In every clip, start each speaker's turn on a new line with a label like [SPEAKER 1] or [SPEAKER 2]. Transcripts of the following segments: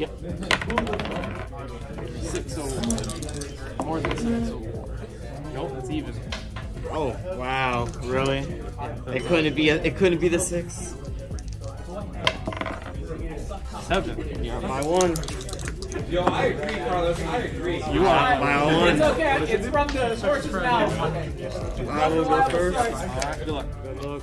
[SPEAKER 1] Yep. Six oh More than six oh Nope, it's even.
[SPEAKER 2] Oh wow, really? It couldn't be. A, it couldn't be the six.
[SPEAKER 1] Seven.
[SPEAKER 2] Yeah, by one.
[SPEAKER 3] Yo, I agree, Carlos. I agree.
[SPEAKER 2] You are by one.
[SPEAKER 4] It's okay. It's from the source's mouth.
[SPEAKER 2] I will go first.
[SPEAKER 1] Alright, good luck.
[SPEAKER 2] Good luck.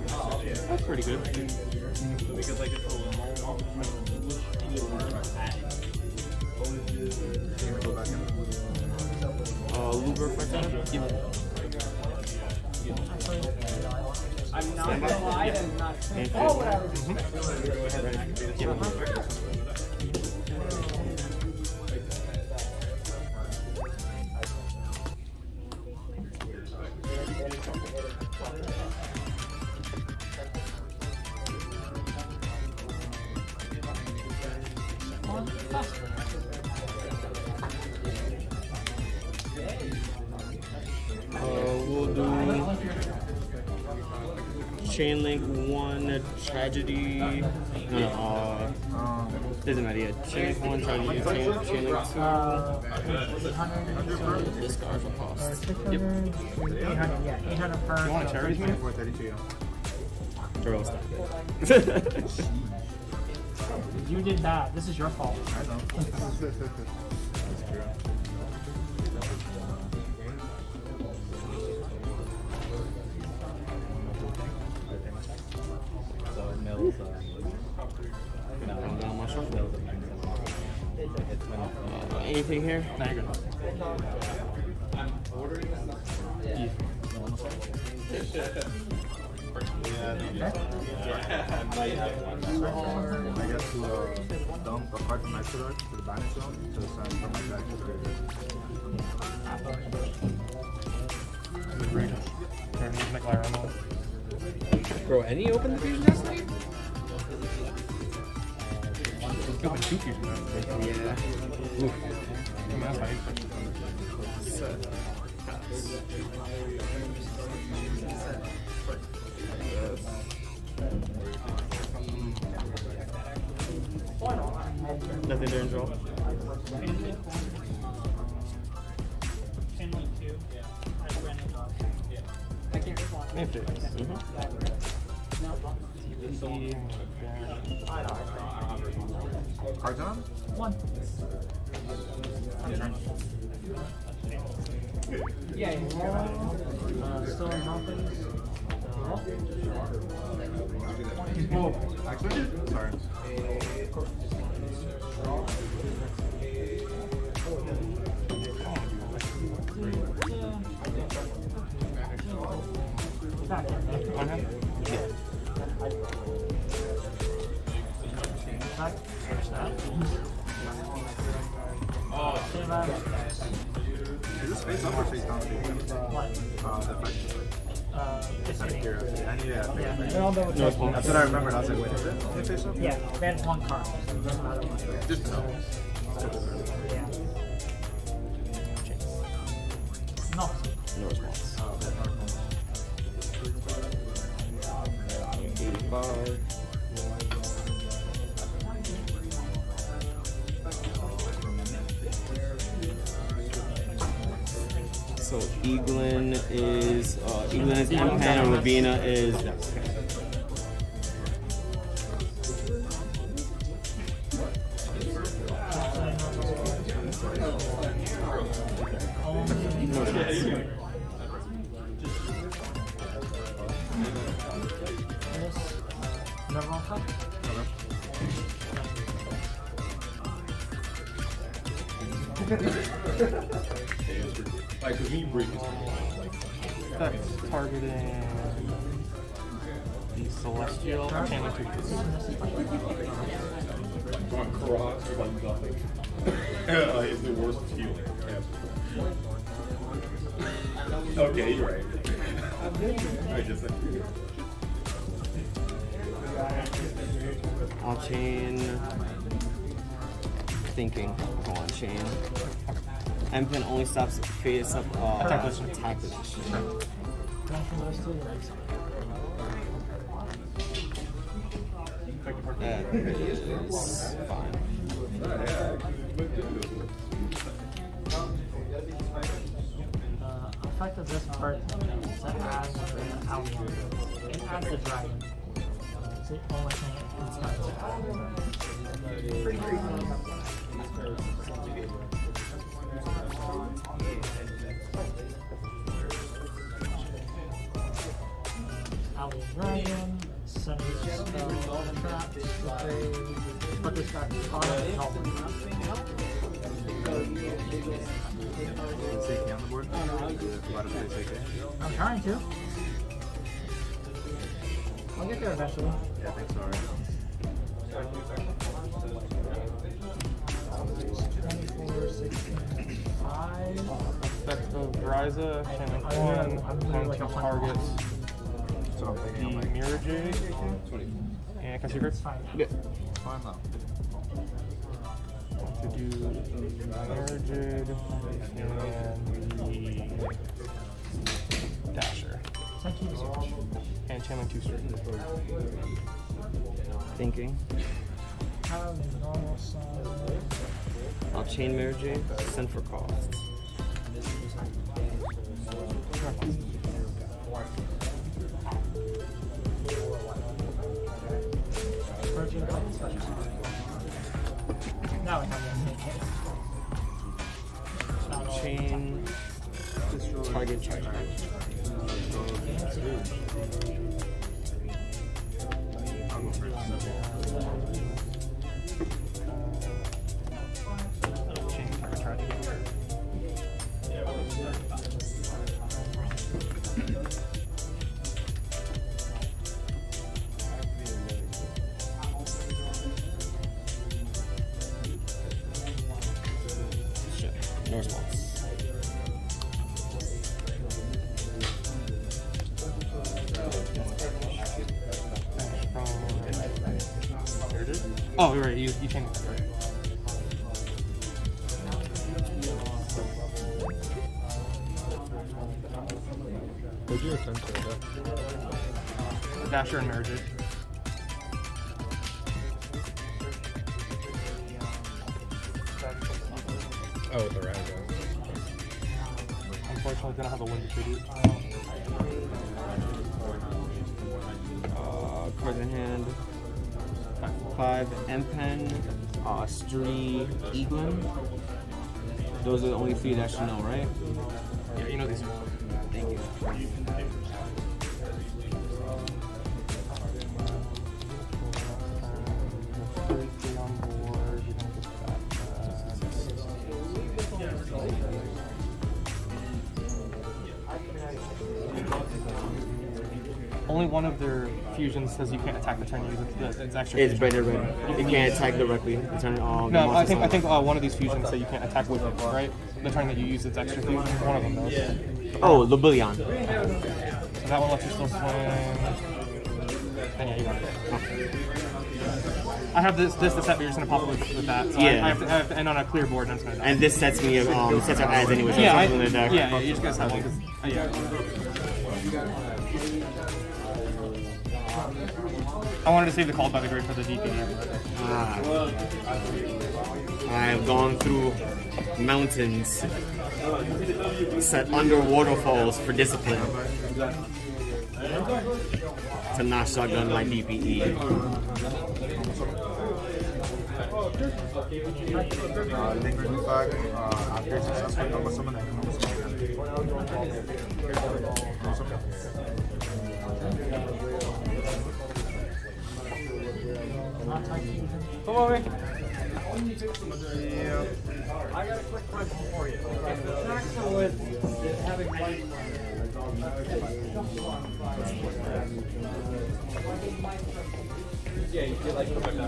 [SPEAKER 1] That's pretty good. Because like it's
[SPEAKER 2] Uh, Luger Fortuna.
[SPEAKER 4] I'm not gonna lie. I'm not. Oh, whatever.
[SPEAKER 2] Doesn't matter. Yeah, Chain Link 1 Tragedy, Chain, Chain Link 2. Discard for cost.
[SPEAKER 4] 600, 800, yeah, 800 per.
[SPEAKER 1] You want to cherries me?
[SPEAKER 5] 432.
[SPEAKER 2] Throw stuff.
[SPEAKER 4] You did that. This is your fault.
[SPEAKER 5] I know. That's true.
[SPEAKER 3] So Mills.
[SPEAKER 2] I'm Uh, anything here?
[SPEAKER 1] Now you're good.
[SPEAKER 5] Yeah, I guess to uh, dump a card from my product to the banish zone to the side from my deck.
[SPEAKER 1] Turn McLaren on.
[SPEAKER 3] Bro, any open the diffusion destiny?
[SPEAKER 1] Open two fusion.
[SPEAKER 3] Yeah.
[SPEAKER 1] I mean, that's fine.
[SPEAKER 2] Nothing there in draw.
[SPEAKER 1] Main phase.
[SPEAKER 5] Cards on?
[SPEAKER 4] One. Yeah, uh, still in confidence.
[SPEAKER 5] Oh, actually? Sorry. Uh, the fight.
[SPEAKER 4] Uh, just
[SPEAKER 5] Out of curiosity. I need it.
[SPEAKER 4] Yeah, they're all double
[SPEAKER 2] No
[SPEAKER 4] check.
[SPEAKER 2] response.
[SPEAKER 5] That's what I remembered. I was like, wait, is it only face up?
[SPEAKER 4] Yeah, that's one card. So it doesn't matter much.
[SPEAKER 5] Just to know.
[SPEAKER 4] Yeah. No.
[SPEAKER 2] No response.
[SPEAKER 5] Oh, okay.
[SPEAKER 2] 85. Is uh, Eglen is Empen and Robina is
[SPEAKER 3] Like, cause me break
[SPEAKER 1] That's targeting the celestial. Chain link two.
[SPEAKER 3] uh, it's the worst feeling. okay, you're right. I guess I
[SPEAKER 2] I'll chain. Thinking. Go on, chain. Empen only stops face up uh,
[SPEAKER 1] Attack position.
[SPEAKER 2] attack position. That is fine.
[SPEAKER 4] Uh, effect of this part is to add the alien. It adds the dragon. It's the only thing it's not
[SPEAKER 5] The?
[SPEAKER 4] I'm trying to. I'll get there eventually.
[SPEAKER 5] Yeah, I think so. Right?
[SPEAKER 4] 24, 16, 5.
[SPEAKER 1] Effect of Ryza, chaining
[SPEAKER 4] I'm
[SPEAKER 1] one,
[SPEAKER 4] gonna- I'm gonna
[SPEAKER 1] and
[SPEAKER 4] like
[SPEAKER 1] two
[SPEAKER 4] a hundred.
[SPEAKER 1] targets.
[SPEAKER 5] So I'm
[SPEAKER 1] The
[SPEAKER 5] thinking I'm like,
[SPEAKER 1] Mirrorjade, and can I secrets?
[SPEAKER 4] It's fine.
[SPEAKER 2] Yeah.
[SPEAKER 5] fine though.
[SPEAKER 1] To do the Mirrorjade and the Dasher.
[SPEAKER 4] Thank you so much.
[SPEAKER 1] And chaining two straight.
[SPEAKER 2] Thinking.
[SPEAKER 4] Have a normal size.
[SPEAKER 2] I'll chain Mirrorjade. Send for costs.
[SPEAKER 4] Now we have
[SPEAKER 2] Chain. Target charge.
[SPEAKER 5] I'll first. What'd you attempt to
[SPEAKER 1] Dasher and Mirrorjade.
[SPEAKER 5] Oh, with the Razzo.
[SPEAKER 1] Unfortunately, they don't have a wind tribute.
[SPEAKER 2] Uh, cards in hand. Five Empen. Uh, Stri Eglen. Those are the only three that I should know, right?
[SPEAKER 1] Only one of their fusions says you can't attack the turn you. It's extra.
[SPEAKER 2] It's
[SPEAKER 1] fusion.
[SPEAKER 2] better, better. You can't attack directly. It's on, uh, the
[SPEAKER 1] No, I
[SPEAKER 2] monster's
[SPEAKER 1] think I think uh, one of these fusions say you can't attack with it, right? The turn that you use its extra fusion. One of them does.
[SPEAKER 2] Oh, the Lubellion.
[SPEAKER 1] So that one lets you still swing. Then yeah, you got it. I have this this the set, but you're just gonna pop it with, with that. So I-
[SPEAKER 2] Yeah.
[SPEAKER 1] I, have to, I have to end on a clear board, and I'm just gonna die.
[SPEAKER 2] And this sets me um sets up as anyway. So
[SPEAKER 1] yeah, I,
[SPEAKER 2] it's something in the deck.
[SPEAKER 1] yeah, yeah, you just gotta have one. 'cause- uh, yeah. I wanted to save the Called by the Grave for the but-
[SPEAKER 2] Ah. I've gone through mountains, set under waterfalls for discipline. To not shotgun my. DPE.
[SPEAKER 5] Uh,
[SPEAKER 1] Come over.
[SPEAKER 5] Yeah.
[SPEAKER 4] I got a quick question for you. Taxa with having light.
[SPEAKER 2] Well, Nine, 10, 11, 12, 13.
[SPEAKER 5] Like two bunch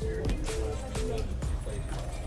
[SPEAKER 5] card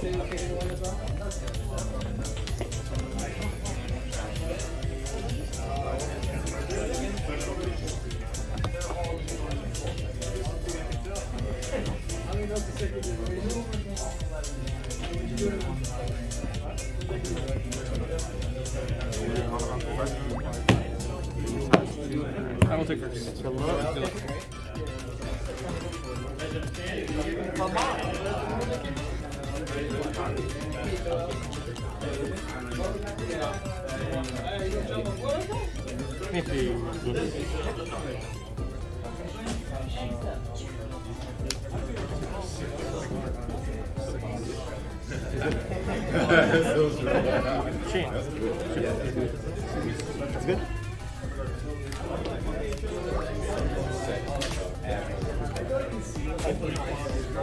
[SPEAKER 5] do two.
[SPEAKER 1] I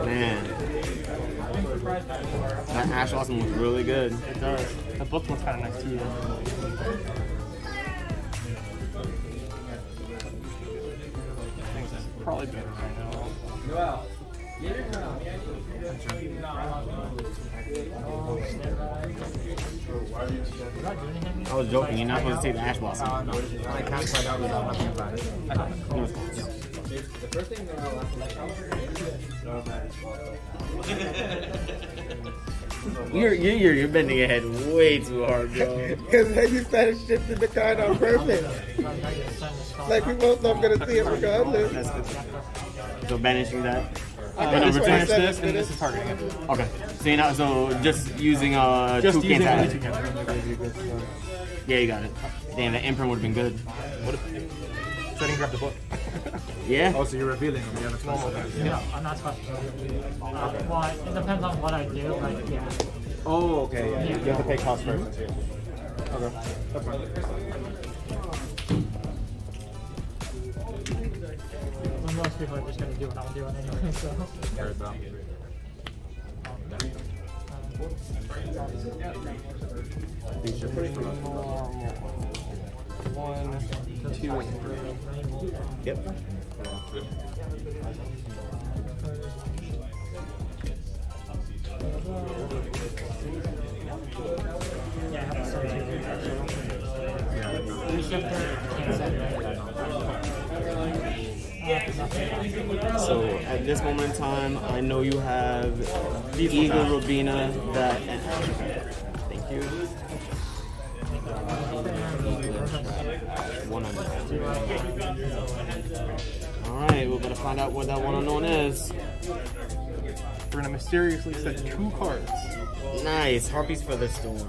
[SPEAKER 2] Man, that Ash Blossom looks really good.
[SPEAKER 1] It does. The book one's kind of nice too. It's probably better right now.
[SPEAKER 2] I was joking. You're not supposed to say the Ash Blossom.
[SPEAKER 5] I can't find out without nothing about it.
[SPEAKER 2] You're, you're you're you're bending your head way too hard, bro.
[SPEAKER 6] Because then you started shifting the card on purpose. Like we both know I'm gonna see it regardless.
[SPEAKER 2] That's good. So banishing that.
[SPEAKER 1] Uh,
[SPEAKER 2] Then
[SPEAKER 1] this
[SPEAKER 2] over
[SPEAKER 1] banish
[SPEAKER 2] to-
[SPEAKER 1] this, and this is targeting it.
[SPEAKER 2] Okay. So you know, so just using uh
[SPEAKER 1] Just
[SPEAKER 2] two
[SPEAKER 1] using
[SPEAKER 2] can't
[SPEAKER 1] two.
[SPEAKER 2] Yeah, you got it. Damn, that imprint would have been good.
[SPEAKER 1] What So I didn't grab the book.
[SPEAKER 2] Yeah.
[SPEAKER 5] Oh, so you're revealing them. You haven't specified.
[SPEAKER 4] No, I'm not supposed to. Uh, well, it depends on what I do, like, yeah.
[SPEAKER 5] Oh, okay. Yeah.
[SPEAKER 4] Yeah.
[SPEAKER 5] You have to pay cost first. Okay. That's fine.
[SPEAKER 4] But most people are just gonna do what I'm doing anyway, so.
[SPEAKER 5] Tear it down. These are pretty cool.
[SPEAKER 1] One, two, and three.
[SPEAKER 2] Yep. So at this moment in time, I know you have Eagle Robina that. Thank you. One unknown. All right, we're gonna find out what that one unknown is.
[SPEAKER 1] We're gonna mysteriously set two cards.
[SPEAKER 2] Nice, Harpie's Feather Storm.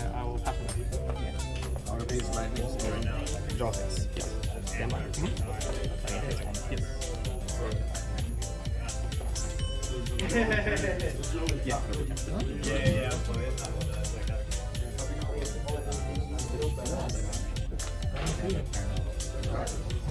[SPEAKER 1] And I will pass it to you.
[SPEAKER 5] Harpies, lightning, storm.
[SPEAKER 2] Draw this. Stand by.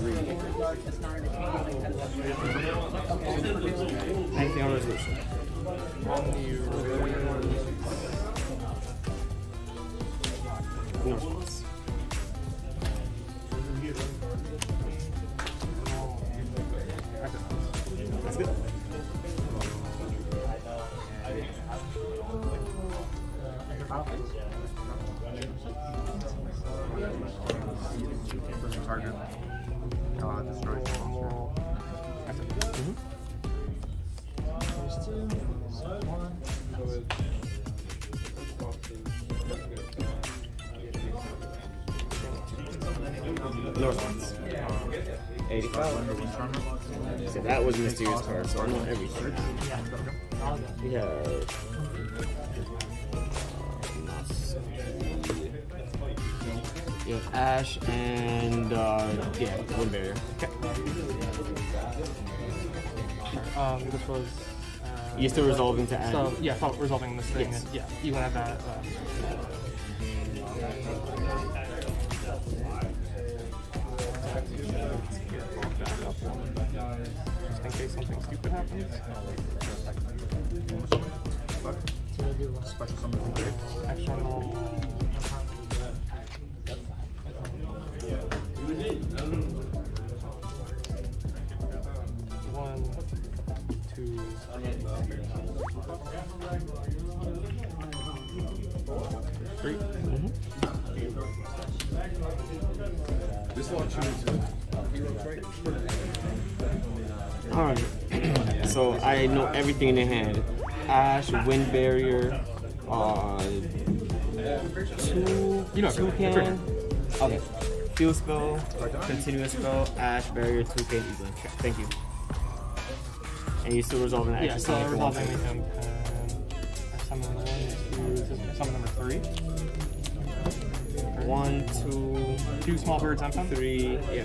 [SPEAKER 2] Anything on resolution? That card, so I know everything. We have. You have Ash and uh, yeah, Wind Barrier.
[SPEAKER 1] Um, this was. Uh,
[SPEAKER 2] You're still resolving to add.
[SPEAKER 1] So yeah, so resolving this thing.
[SPEAKER 2] Yes.
[SPEAKER 1] Yeah, you can have that. Uh, in case something stupid happens.
[SPEAKER 4] One.
[SPEAKER 5] Special summon from.
[SPEAKER 1] One, two, three.
[SPEAKER 3] This one chooses
[SPEAKER 2] So I know everything in the hand. Ash, Wind Barrier, uh, two,
[SPEAKER 1] You know,
[SPEAKER 2] Toccan. Okay. Field spell, continuous spell, Ash, Barrier, Toccan, Eagle. Okay, Thank you. And you're still resolving that
[SPEAKER 1] Yeah,
[SPEAKER 2] extra
[SPEAKER 1] so
[SPEAKER 2] summon for one
[SPEAKER 1] resolving the I summon summon number three.
[SPEAKER 2] One, two,
[SPEAKER 1] Two small birds on
[SPEAKER 2] three, yeah.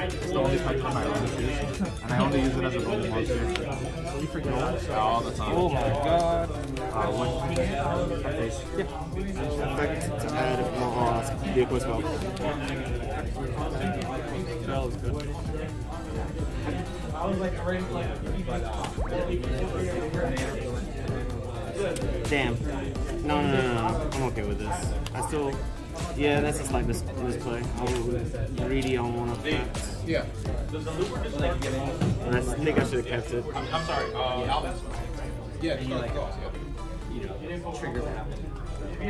[SPEAKER 5] It's the only type I only use. And I only use it as a roll monster.
[SPEAKER 4] You forget.
[SPEAKER 5] All the time.
[SPEAKER 1] Oh my god.
[SPEAKER 5] Uh, one face.
[SPEAKER 2] Effect to add uh, vehicle spell.
[SPEAKER 1] That was good.
[SPEAKER 2] Damn. No, no, no, no, no. I'm okay with this. I still. Yeah, that's just like this misplay. I'm greedy on one of that.
[SPEAKER 3] Yeah.
[SPEAKER 2] And I think I should have kept it.
[SPEAKER 3] I'm sorry. Uh, yeah, just like cross. Yeah.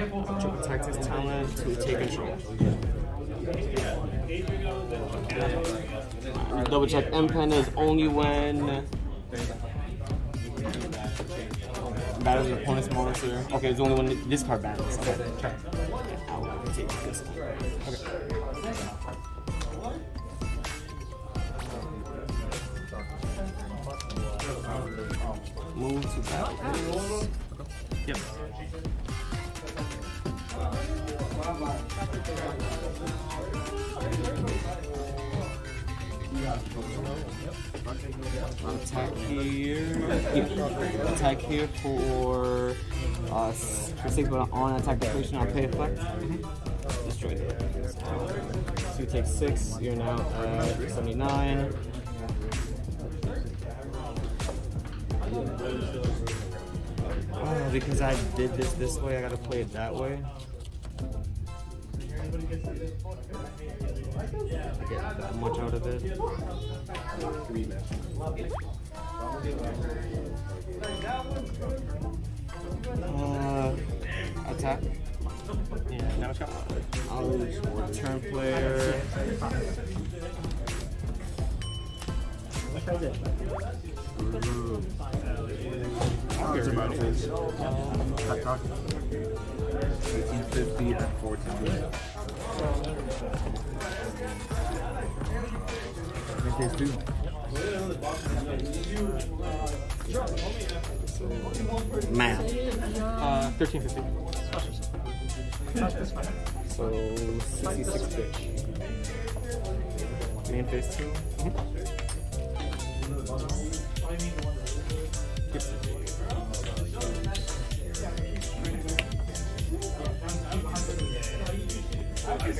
[SPEAKER 2] To protect his talent, to take control. Double check Empen is only when battles an opponent's monster. Okay, it's only when this card battles. Okay. One. Move to battle.
[SPEAKER 1] Yep.
[SPEAKER 2] Attack here. Attack here for uh, for six, but on attack deflection, I'll pay effect. Destroy it. So you take six. You're now at seventy-nine. Oh, because I did this this way, I gotta play it that way. I get that much out of it. Uh, attack.
[SPEAKER 1] Yeah, now it's got
[SPEAKER 2] I'll turn player.
[SPEAKER 5] It's about face. Cut talk. 1850 and 1450. This.
[SPEAKER 2] Math.
[SPEAKER 1] uh, 1350.
[SPEAKER 2] So 66 pitch. Main phase two.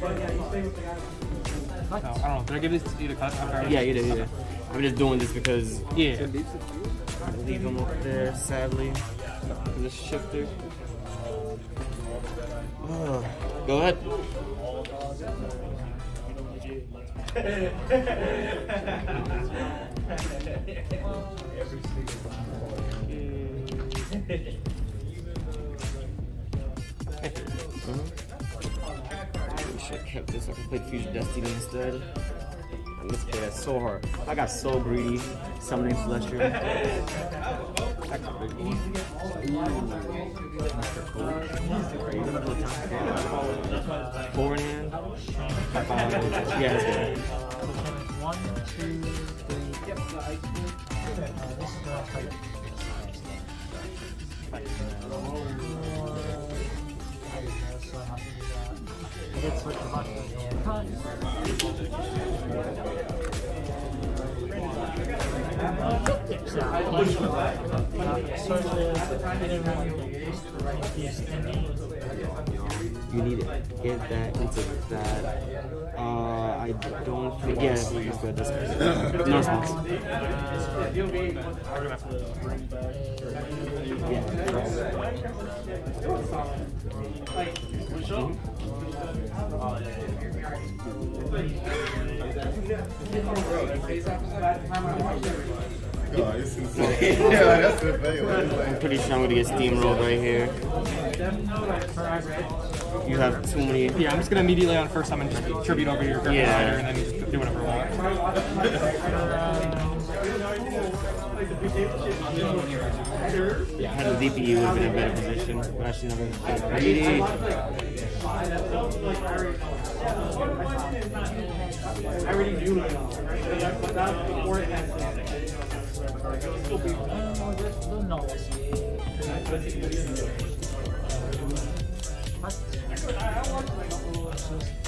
[SPEAKER 4] No.
[SPEAKER 1] I don't know. Did I give this to you to cut?
[SPEAKER 2] Yeah, you did, you did. I'm just doing this because
[SPEAKER 1] Yeah.
[SPEAKER 2] Leave them up there, sadly. The shifter. Ugh. Go ahead. We should have kept this. I could play Fusion Destiny instead. This play that's so hard. I got so greedy summoning Celestial. Four in hand. I Yeah, that's good.
[SPEAKER 4] One, two, three. Uh, this is gonna fight. I have to do that. I did switch the endings.
[SPEAKER 2] You need it. Get that into that. Uh, I don't think. Yeah, good. That's good. No response.
[SPEAKER 3] Yeah, that's the thing.
[SPEAKER 2] I'm pretty sure I'm gonna get steamrolled right here. You have too many.
[SPEAKER 1] Yeah, I'm just gonna immediately on first summon just tribute over your
[SPEAKER 2] Yeah.
[SPEAKER 1] yeah. and then just do whatever I want.
[SPEAKER 2] Yeah, had a DPU would have been a better position. But actually, never got greedy.
[SPEAKER 5] Hard break from now. Yeah, what does it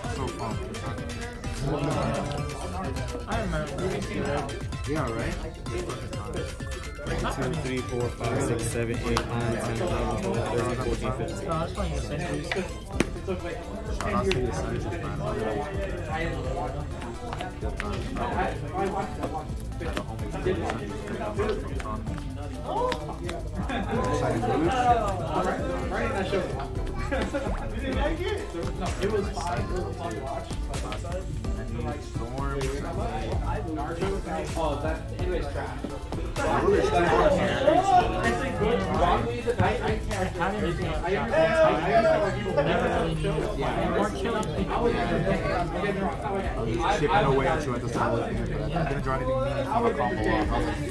[SPEAKER 5] fun.
[SPEAKER 4] I remember.
[SPEAKER 5] Yeah, right?
[SPEAKER 2] Two, three, four, five, six, seven, eight, nine, ten, eleven, twelve, thirteen, fourteen, fifteen.
[SPEAKER 4] No, I was playing the same piece.
[SPEAKER 5] Out to the sizes, man. Good time. Got a homie good time. Exciting boost. Any storms?
[SPEAKER 4] I didn't do it. I never really knew. More killing people.
[SPEAKER 5] He's chipping away at you at game, but I didn't draw anything meaningful to combo off.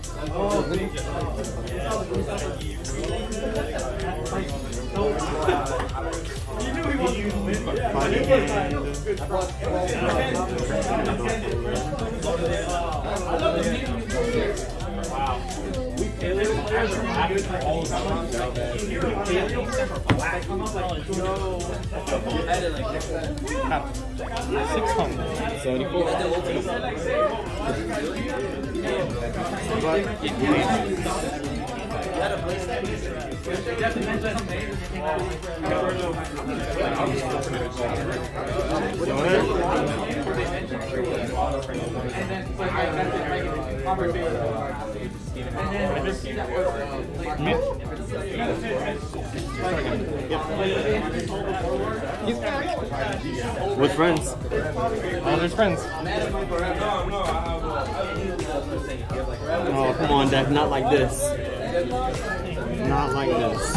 [SPEAKER 1] Oh,
[SPEAKER 4] thank you.
[SPEAKER 1] I.
[SPEAKER 4] Wow same wording.
[SPEAKER 1] Normal. That's like he's not negating Six hundred.
[SPEAKER 2] With friends.
[SPEAKER 1] Oh, there's friends.
[SPEAKER 2] Oh, come on, Deck. Not like this. Not like this.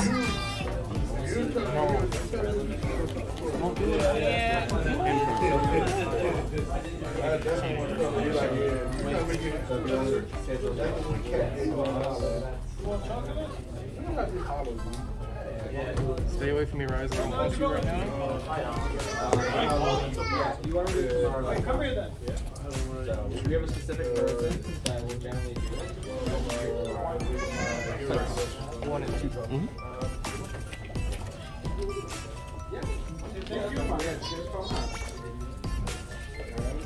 [SPEAKER 1] Stay away from me, Ryzen. I'm punch you right now.
[SPEAKER 7] Do we have a specific person that will generally do it?
[SPEAKER 1] One and two.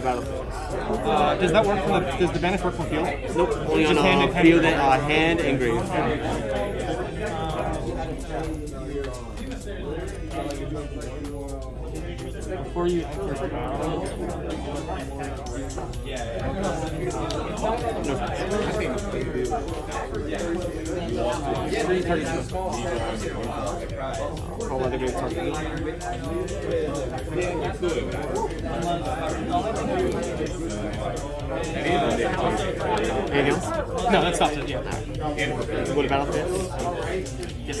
[SPEAKER 2] battle phase.
[SPEAKER 1] Uh, does that work for the? Does the banish work from field?
[SPEAKER 2] Nope, only on
[SPEAKER 1] hand
[SPEAKER 2] uh,
[SPEAKER 1] and-
[SPEAKER 2] field and uh, hand and
[SPEAKER 3] Before you.
[SPEAKER 2] Anything else?
[SPEAKER 3] No, that stops it. Yeah.
[SPEAKER 2] Go to battlefield.
[SPEAKER 3] Yes.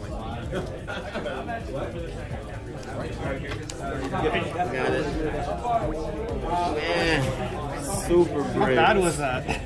[SPEAKER 2] Got it. Man, super
[SPEAKER 3] How
[SPEAKER 2] brave.
[SPEAKER 3] bad was that?